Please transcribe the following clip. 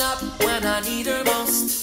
up when I need her most.